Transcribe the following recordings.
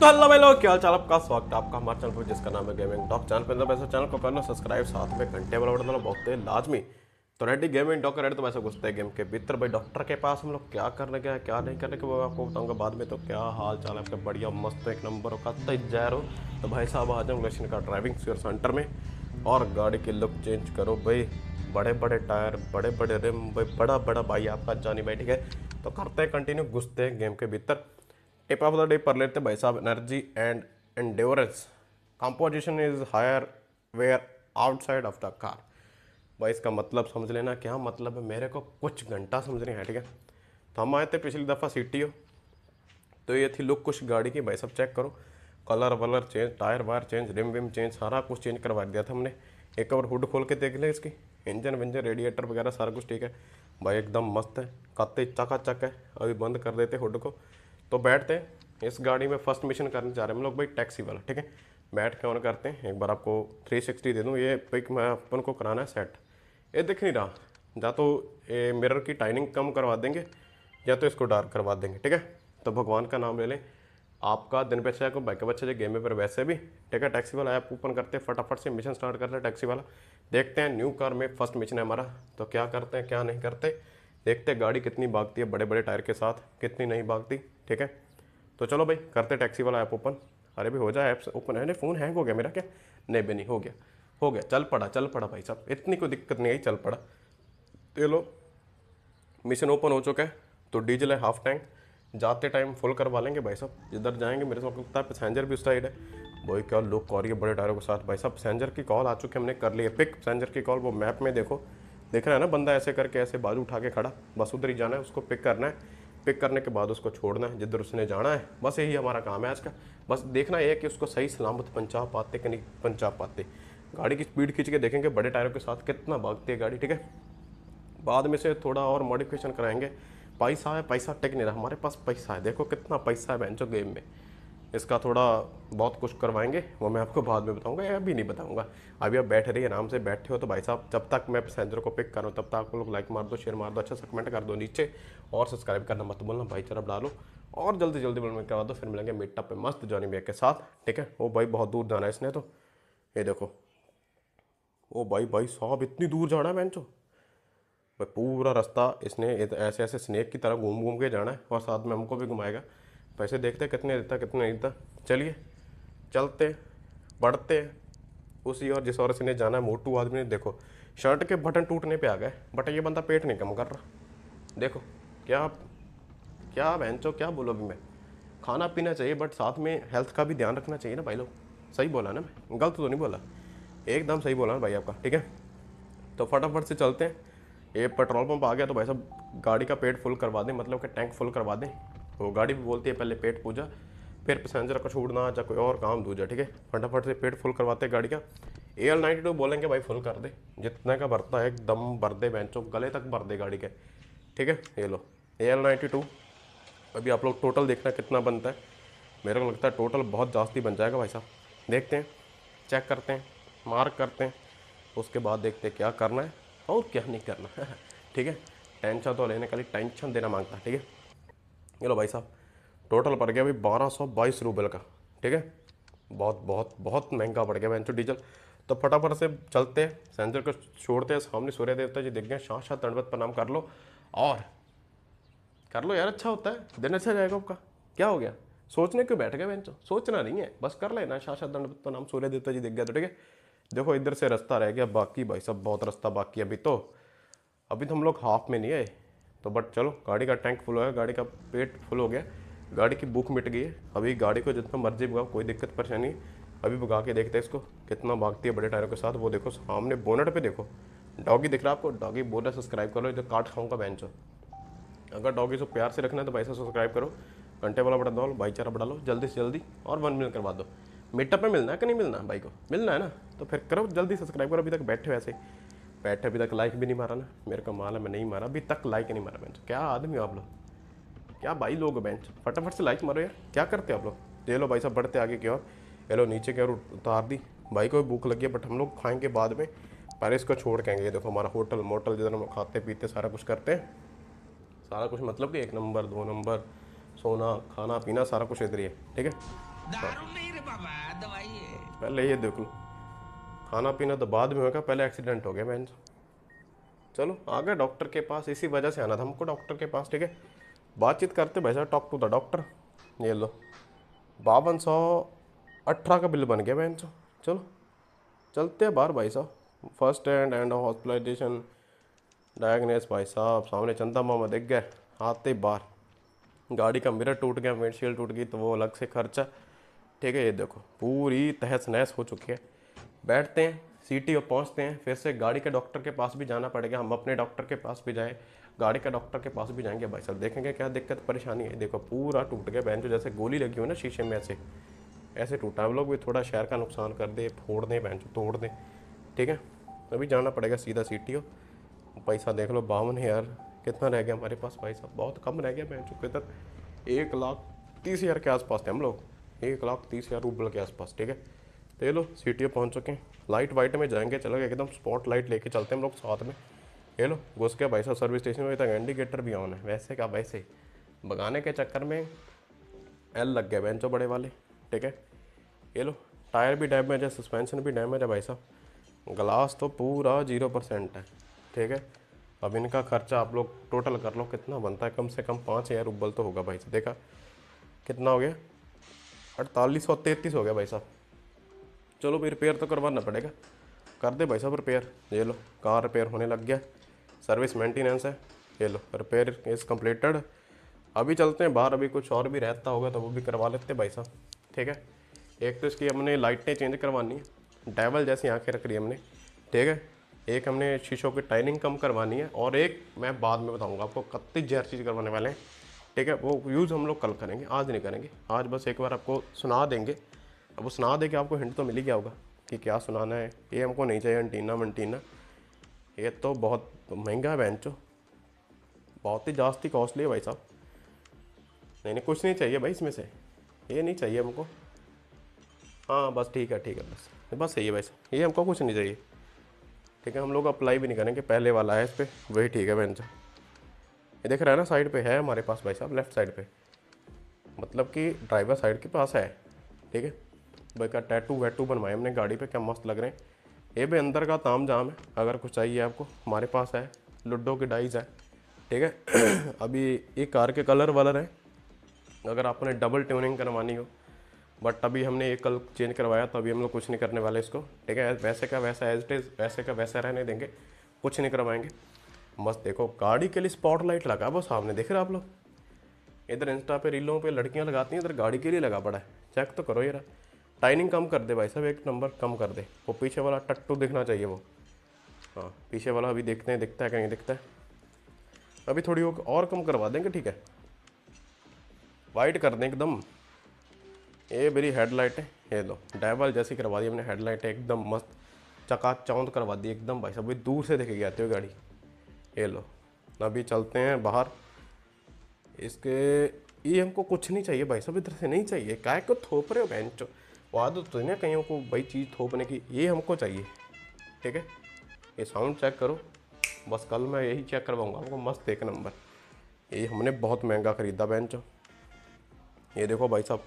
तो हेलो भाई लोग, क्या चाल आपका? स्वागत है आपका हमारे चैनल पर, जिसका नाम है गेमिंग डॉक चैनल पर वैसे चैनल को कर लो सब्सक्राइब साथ में घंटे वाला बटन बहुत लाजमी। तो रेडी गेमिंग डॉक्टर रेडी तो वैसे घुसते हैं गेम के भीतर। भाई डॉक्टर के पास हम लोग क्या करने के क्या नहीं करने के वो आपको बताऊँगा बाद में। तो क्या हाल चाल है आपका? बढ़िया, मस्त, एक नंबर का जैर हो। तो भाई साहब आ जाओ लेशन का ड्राइविंग सेंटर में और गाड़ी की लुक चेंज करो। भाई बड़े बड़े टायर बड़े बड़े रिम भाई बड़ा बड़ा भाई आपका, जानी भाई, ठीक है? तो करते हैं कंटिन्यू घुसते हैं गेम के भीतर। टिप ऑफ़ द डे पर लेते भाई साहब energy and endurance composition is higher where outside of the car भाई इसका मतलब समझ लेना, क्या मतलब है? मेरे को कुछ घंटा समझ नहीं है ठीक है? तो हम आए थे पिछली दफ़ा सिटी हो तो ये थी लुक कुछ गाड़ी की, भाई साहब चेक करो। कलर वलर change tyre wire change rim विम चेंज सारा कुछ चेंज करवा दिया था हमने। एक बार हुड खोल के देख ले इसकी। इंजन विंजन रेडिएटर वगैरह, सारा कुछ ठीक है। भाई, एकदम मस्त है। कत्ते चका चक है। अभी बंद कर देते हुड को। तो बैठते हैं। इस गाड़ी में फ़र्स्ट मिशन करने जा रहे हैं हम लोग भाई, टैक्सी वाला, ठीक है? बैठ के ऑन करते हैं। एक बार आपको 360 दे दूँ। ये पिक मैं अपन को कराना है सेट ये दिख नहीं रहा। या तो ये मिरर की टाइनिंग कम करवा देंगे, या तो इसको डार्क करवा देंगे, ठीक है? तो भगवान का नाम ले लें। आपका दिन पे अच्छा को बैक बच्चे जो गेम पर वैसे भी, ठीक है? टैक्सी वाला ऐप ओपन करते हैं, फटाफट से मिशन स्टार्ट करते हैं टैक्सी वाला। देखते हैं न्यू कार में फ़र्स्ट मिशन है हमारा। तो क्या करते हैं, क्या नहीं करते? देखते गाड़ी कितनी भागती है बड़े बड़े टायर के साथ, कितनी नहीं भागती। ठीक है? तो चलो भाई, करते टैक्सी वाला ऐप ओपन अरे भाई हो जाए ऐप ओपन है फ़ोन हैंग हो गया मेरा क्या? नहीं भी नहीं, हो गया। हो गया। चल पड़ा चल पड़ा भाई साहब। इतनी कोई दिक्कत नहीं आई, चल पड़ा। तो लो मिशन ओपन हो चुका है। तो डीजल है हाफ़ टैंक जाते टाइम फुल करवा लेंगे भाई साहब। जिधर जाएँगे, मेरे को लगता है पैसेंजर भी उस साइड है। भाई, क्या लुक और ये बड़े टायरों के साथ भाई साहब। पैसेंजर की कॉल आ चुकी हमने कर ली है। पिक पैसेंजर की कॉल वो मैप में देखो। देख रहा है ना बंदा ऐसे करके, ऐसे बाजू उठा के खड़ा। बस उधर ही जाना है, उसको पिक करना है। पिक करने के बाद उसको छोड़ना है, जिधर उसने जाना है, बस यही हमारा काम है आज का। बस देखना यह है कि उसको सही सलामत पहुँचा पाते कि नहीं पहुँचा पाते। गाड़ी की स्पीड खींच के देखेंगे, बड़े टायरों के साथ कितना भागती है गाड़ी, ठीक है? बाद में से थोड़ा और मॉडिफिकेशन कराएँगे। पैसा है, पैसा टेक नहीं रहा, हमारे पास पैसा है। देखो कितना पैसा है बेंचो गेम में। इसका थोड़ा बहुत कुछ करवाएँगे, वो मैं आपको बाद में बताऊँगा या अभी नहीं बताऊँगा। अभी आप बैठ रही आराम से बैठे हो तो भाई साहब, जब तक मैं पैसेंजर को पिक करूँ, तब तक आप लोग लाइक मार दो शेयर मार दो अच्छा सा कमेंट कर दो नीचे, और सब्सक्राइब करना मत बोलना भाई चरब डालो और जल्दी जल्दी बोल करवा दो फिर मिलेंगे मीटअप पे मस्त जॉनी भैया के साथ, ठीक है? वो भाई, बहुत दूर जाना है इसने तो। ये देखो। ओ भाई भाई साहब, इतनी दूर जाना है बेंचो भाई पूरा रास्ता इसने ऐसे ऐसे स्नेक की तरह घूम घूम के जाना है, और साथ में हमको भी घुमाएगा। पैसे देखते कितने देता, कितने नहीं देता। चलिए, चलते, बढ़ते। उसी और जिस और से जाना है, मोटू आदमी ने देखो, शर्ट के बटन टूटने पे आ गए, बट ये बंदा पेट नहीं कम कर रहा। देखो, क्या क्या बहनचो क्या बोलो अभी मैं? खाना पीना चाहिए, बट साथ में हेल्थ का भी ध्यान रखना चाहिए ना भाई लोग। सही बोला ना मैं? गलत तो नहीं बोला। एकदम सही बोला ना भाई आपका, ठीक है? तो फटाफट से चलते हैं। ये पेट्रोल पंप आ गया तो भाई साहब, गाड़ी का पेट फुल करवा दें मतलब कि टैंक फुल करवा दें। तो गाड़ी भी बोलती है, पहले पेट पूजा, फिर पैसेंजर को छोड़ना या कोई और काम दूजा, ठीक है? फटाफट से पेट फुल करवाते हैं गाड़ी का। ए एल नाइन्टी टू बोलेंगे, भाई, फुल कर दे। जितने का भरता है, एकदम भर दे, बेंचो गले तक भर दे गाड़ी के। ठीक है? ये लो ए एल नाइन्टी टू अभी आप लोग टोटल देखना कितना बनता है। मेरे को लगता है टोटल बहुत जास्ती बन जाएगा भाई साहब। देखते हैं चेक करते हैं मार्क करते हैं, उसके बाद देखते हैं क्या करना है और क्या नहीं करना है। ठीक है? टेंशन तो लेने के लिए टेंशन देना माँगता है, ठीक है? ये लो भाई साहब। टोटल पड़ गया भाई बारह सौ बाईस रुपये का, ठीक है? बहुत बहुत बहुत महँगा पड़ गया बेंचो डीजल। तो फटाफट से चलते हैं सेंसर को छोड़ते हैं, सामने सूर्य देवता जी देख गए शाह शाह दंडवत प्रणाम कर लो। और कर लो यार अच्छा होता है, दिन अच्छा जाएगा आपका। क्या हो गया? सोचने क्यों बैठ गए बेंचो सोचना नहीं है, बस कर लेना शाह शाह दंडवत प्रणाम सूर्य देवता जी देख गया तो ठीक है? देखो, इधर से रास्ता रह गया बाकी, भाई सब बहुत रास्ता बाकी अभी तो। अभी तो हम लोग हाफ़ में नहीं आए। तो बट चलो, गाड़ी का टैंक फुल हो गया, गाड़ी का पेट फुल हो गया, गाड़ी की भूख मिट गई है। अभी गाड़ी को जितना मर्ज़ी भगाओ, कोई दिक्कत परेशानी अभी भगा के देखते हैं इसको, कितना भागती है बड़े टायरों के साथ। वो देखो, सामने बोनट पे देखो। डॉगी दिख रहा है आपको? डॉगी रहा सब्सक्राइब करो, इधर काट खाऊँगा बेंच अगर डॉगी से प्यार से रखना है तो भाई सब्सक्राइब करो। घंटे वाला बड़ा दो भाईचारा बढ़ा लो, जल्दी से जल्दी, और वन मिल करवा दो। मीटअप में मिलना है कि नहीं मिलना? भाई को मिलना है ना? तो फिर करो, जल्दी सब्सक्राइब करो, अभी तक बैठे वैसे बैठे अभी तक लाइक भी नहीं मारा ना। मेरे को माल है मैं नहीं मारा अभी तक लाइक नहीं मारा बेंच क्या आदमी हो आप लोग? क्या भाई लोग बेंच फटाफट से लाइक मारो यार। क्या करते हो आप लोग? दे लो भाई साहब बढ़ते आगे की ओर। ये लो नीचे की ओर उतार दी। भाई को भी भूख लगी है बट हम लोग खाएँगे बाद में। पहले इसको छोड़ के आएँगे। ये देखो हमारा होटल मोटल जिधर हम खाते पीते सारा कुछ करते हैं। सारा कुछ मतलब कि एक नंबर दो नंबर सोना खाना पीना सारा कुछ इधर ही है। ठीक है? है। पहले ये देख लो। खाना पीना तो बाद में होगा, पहले एक्सीडेंट हो गया बहन चलो, आ गए डॉक्टर के पास, इसी वजह से आना था हमको डॉक्टर के पास, ठीक है? बातचीत करते भाई साहब टॉक टू द डॉक्टर ये लो। बावन सौ अठारह का बिल बन गया बहन चलो। चलते हैं बाहर भाई साहब। First and and hospitalization diagnosis भाई साहब, सामने चंदा मामा दिख गए आते बाहर। गाड़ी का मिरर टूट गया विंडशील्ड टूट गई तो वो अलग से खर्चा। ठीक है, ये देखो, पूरी तहस नहस हो चुकी है। बैठते हैं सीटी और पहुँचते हैं, फिर से गाड़ी के डॉक्टर के पास भी जाना पड़ेगा। हम अपने डॉक्टर के पास भी जाए, गाड़ी के डॉक्टर के पास भी जाएँगे भाई साहब। देखेंगे क्या दिक्कत, परेशानी है। देखो, पूरा टूट गया बहन जो जैसे गोली लगी हुई ना शीशे में, ऐसे। ऐसे टूटा हम लोग भी थोड़ा शहर का नुकसान कर दे, फोड़ दें बहन तोड़ दें। ठीक है? अभी जाना पड़ेगा सीधा सीटी हो पैसा देख लो, बावन हज़ार। कितना रह गया हमारे पास भाई साहब? बहुत कम रह गया बहन चुके तक एक लाख तीस हज़ार के आसपास थे हम लोग। एक लाख तीस हज़ार रूबल के आसपास, ठीक है? ये लो सी पहुँच चुके हैं। लाइट वाइट में जाएँगे चलो एकदम स्पॉट लाइट लेके चलते हैं हम लोग साथ में। ये लो, घुस के भाई साहब सर्विस स्टेशन में तक इंडिकेटर भी ऑन है। वैसे का वैसे, भगाने के चक्कर में एल लग गया बेंचो बड़े वाले, ठीक है? ये लो, टायर भी डैमेज है सस्पेंशन भी डैमेज है भाई साहब। ग्लास तो पूरा ज़ीरो परसेंट है, ठीक है? अब इनका खर्चा आप लोग टोटल कर लो, कितना बनता है? कम से कम पाँच हज़ार रुबल तो होगा भाई साहब। देखा, कितना हो गया? अड़तालीस सौ तैंतीस हो गया भाई साहब। चलो भाई रिपेयर तो करवाना पड़ेगा। कर दे भाई साहब रिपेयर ये लो कार रिपेयर होने लग गया। सर्विस मेंटेनेंस है। ये लो रिपेयर इज़ कम्प्लीटेड अभी चलते हैं बाहर, अभी कुछ और भी रहता होगा तो वो भी करवा लेते भाई साहब। ठीक है? एक तो इसकी हमने लाइटें चेंज करवानी है। डेवल जैसी आँखें रख रही हमने। ठीक है? एक हमने शीशों की टाइनिंग कम करवानी है और एक मैं बाद में बताऊँगा आपको, कत्ती जहर चीज़ करवाने वाले हैं। ठीक है? वो यूज़ हम लोग कल करेंगे, आज नहीं करेंगे। आज बस एक बार आपको सुना देंगे। अब वो सुना दे के आपको हिंट तो मिल ही गया होगा कि क्या सुनाना है। ये हमको नहीं चाहिए अंटीना मंटीना ये तो बहुत महँगा है बेंचो बहुत ही जास्ती कॉस्टली है भाई साहब। नहीं नहीं, कुछ नहीं चाहिए भाई इसमें से। ये नहीं चाहिए हमको। हाँ बस ठीक है ठीक है, बस। बस सही है भाई साहब। ये हमको कुछ नहीं चाहिए। ठीक है, हम लोग अप्लाई भी नहीं करेंगे। पहले वाला है इस पर वही ठीक है बेंच ये देख रहा है ना साइड पे है हमारे पास भाई साहब लेफ़्ट साइड पे। मतलब कि ड्राइवर साइड के पास है। ठीक है? भाई का टैटू वैटू बनवाए हमने गाड़ी पे, क्या मस्त लग रहे हैं। ये भी अंदर का ताम जाम है, अगर कुछ चाहिए आपको, हमारे पास है, लुड्डो की डाइज है, ठीक है। अभी ये कार के कलर वलर हैं, अगर आपने डबल ट्यूनिंग करवानी हो बट अभी हमने एक कल चेंज करवाया तो अभी हम लोग कुछ नहीं करने वाले इसको, ठीक है। वैसे का वैसा एज इट इज़ वैसे का वैसा रहने देंगे, कुछ नहीं करवाएँगे। मस्त देखो, गाड़ी के लिए स्पॉट लाइट लगा वो सामने, देख रहे आप लोग? इधर इंस्टा पे रीलों पे लड़कियाँ लगाती हैं, इधर गाड़ी के लिए लगा पड़ा है। चेक तो करो यार टाइनिंग कम कर दे भाई साहब, एक नंबर कम कर दे। वो पीछे वाला टट्टू दिखना चाहिए वो। हाँ पीछे वाला अभी देखते हैं, दिखता है कहीं दिखता है। अभी थोड़ी वो और कम करवा देंगे, ठीक है? वाइट कर दें एकदम। ये मेरी हेडलाइट है, ये लो डेवल जैसी करवा दी हमने हेडलाइट है एकदम मस्त। चका चौंध करवा दी एकदम भाई साहब दूर से देखे आते हो गाड़ी। ये लो, अभी चलते हैं बाहर। इसके, ये हमको कुछ नहीं चाहिए भाई साहब, इधर से नहीं चाहिए। काय को थोप रहे हो, बहन चो? वो आदत तो नहीं कहीं को भाई चीज़ थोपने की, ये हमको चाहिए, ठीक है? ये साउंड चेक करो। बस कल मैं यही चेक करवाऊँगा हमको मस्त एक नंबर ये हमने बहुत महँगा ख़रीदा बहन ये देखो भाई साहब,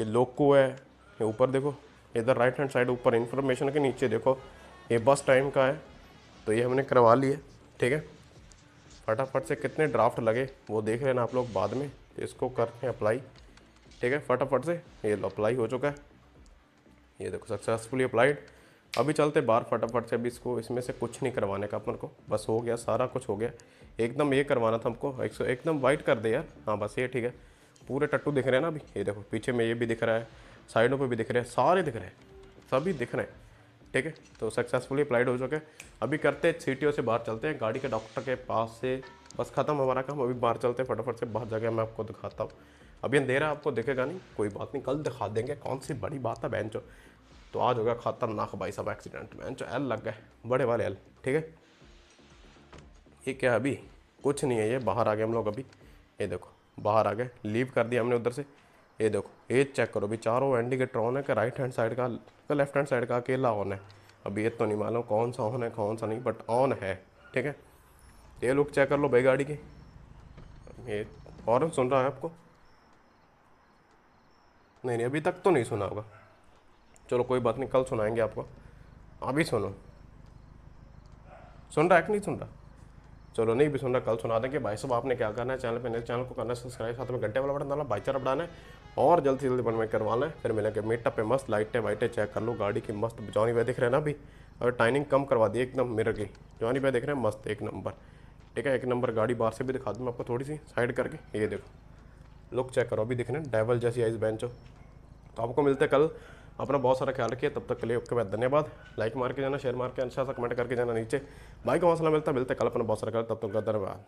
ये लोको है। ये ऊपर देखो, इधर राइट हैंड साइड ऊपर इन्फॉर्मेशन के नीचे देखो। ये बस टाइम का है तो ये हमने करवा लिए, ठीक है? फटाफट से कितने ड्राफ्ट लगे, वो देख लेना आप लोग बाद में, इसको करते हैं अप्लाई ठीक है, फटाफट से। ये अप्लाई हो चुका है। ये देखो सक्सेसफुली अप्लाइड अभी चलते बाहर फटाफट से। अभी इसको, इसमें से कुछ नहीं करवाने का अपन को। बस हो गया, सारा कुछ हो गया। एकदम ये करवाना था हमको। एक सौ, एकदम वाइट कर दे यार। हाँ बस ये ठीक है। पूरे टट्टू दिख रहे हैं ना अभी? ये देखो, पीछे में ये भी दिख रहा है। साइडों पे भी दिख रहे हैं। सारे दिख रहे हैं। सभी दिख रहे हैं। ठीक है तो सक्सेसफुली अप्लाइड हो चुके अभी करते हैं सी से बाहर चलते हैं। गाड़ी के डॉक्टर के पास से। बस ख़त्म हमारा काम। अभी बाहर चलते हैं, फटाफट से। बाहर जगह मैं आपको दिखाता हूँ। अभी अंधेरा आपको दिखेगा नहीं, कोई बात नहीं, कल दिखा देंगे कौन सी बड़ी बात है बहन चो। तो आज होगा खतरनाक भाई साहब एक्सीडेंट बहन चो एल लग गए, बड़े वाले एल ठीक है? ये क्या अभी? कुछ नहीं है ये, बाहर आ गए हम लोग अभी। ये देखो, बाहर आ गए लीव कर दिया हमने उधर से। ये देखो, ये चेक करो अभी, चारों इंडिकेटर ऑन है कि राइट हैंड साइड का लेफ़्ट हैंड साइड का अकेला ऑन है। अभी ये तो नहीं मालूम कौन सा ऑन है, कौन सा नहीं बट ऑन है, ठीक है? ये लुक चेक कर लो भाई गाड़ी की। ये और सुन रहा है आपको? नहीं नहीं, अभी तक तो नहीं सुना होगा। चलो, कोई बात नहीं, कल सुनाएँगे आपको। अभी सुनो। सुन रहा है कि नहीं सुन रहा? चलो, नहीं भी सुन रहा, कल सुना देंगे। भाई साहब, आपने क्या करना है? चैनल पे नए चैनल को करना है, सब्सक्राइब, साथ में घंटे वाला बटन डालना भाईचारा बढ़ाना है, और जल्द से जल्दी बनवाई करवाना है फिर मिलेंगे मीटअप पे, मस्त लाइटें वाइटें चेक कर लो, गाड़ी की मस्त जॉनी भाई दिख रहे हैं ना अभी। और टाइनिंग कम करवा दी, एकदम मिरर की। जॉनी भाई दिख रहे हैं, मस्त, एक नंबर। ठीक है, एक नंबर गाड़ी बाहर से भी दिखा दूँ मैं आपको थोड़ी सी साइड करके। ये देखो। लुक चेक करो, अभी दिख रहे हैं डेवल जैसी आइज़ बेंच तो आपको मिलते कल। अपना बहुत सारा ख्याल रखिए, तब तक के लिए ओके बाद धन्यवाद। लाइक मार के जाना शेयर मार के अच्छा सा कमेंट करके जाना नीचे। भाई को हौसला मिलता मिलते कल अपना बहुत सारा ख्याल, तब तक का धन्यवाद।